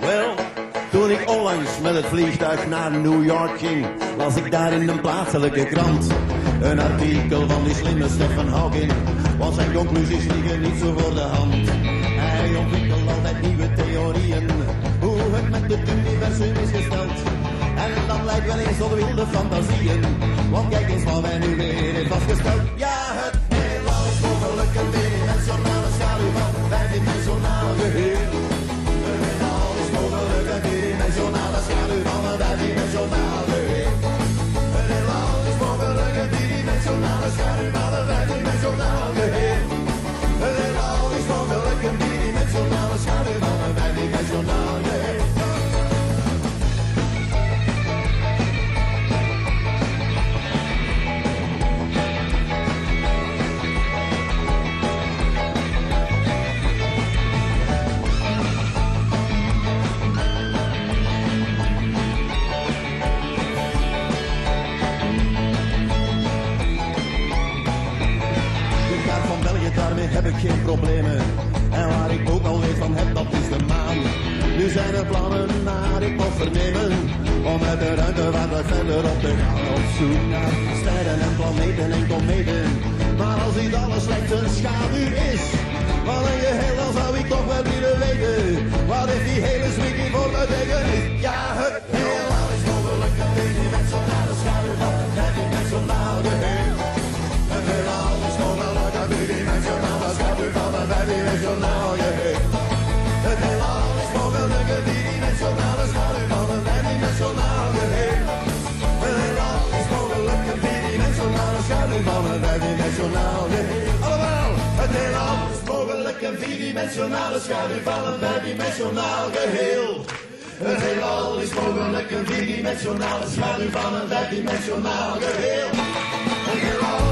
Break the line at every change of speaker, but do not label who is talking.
Wel, toen ik onlangs met het vliegtuig naar New York ging, las ik daar in een plaatselijke krant een artikel van die slimme Stephen Hawking. Want zijn conclusies liggen niet zo voor de hand. Hij ontwikkelt altijd nieuwe theorieën, hoe het met het universum is gesteld. En dat lijkt wel eens tot wilde fantasieën, want kijk eens wat wij nu weer heeft vastgesteld. Daarmee heb ik geen problemen. En waar ik ook al weet van heb, dat is de maan. Nu zijn er plannen naar ik mag vernemen. Om met de ruimtevaart verder op te gaan. Op zoek naar sterren en planeten en kometen. Maar als dit alles slechts een schaduw is. Wat een geheel, dan zou ik toch wel willen weten. Wat heeft die hele swingie voor betekenis? Allemaal! Het heelal is mogelijk een vierdimensionale schaduw van een vijfdimensionaal geheel. Het heelal is mogelijk een vierdimensionale schaduw van een vijfdimensionaal geheel.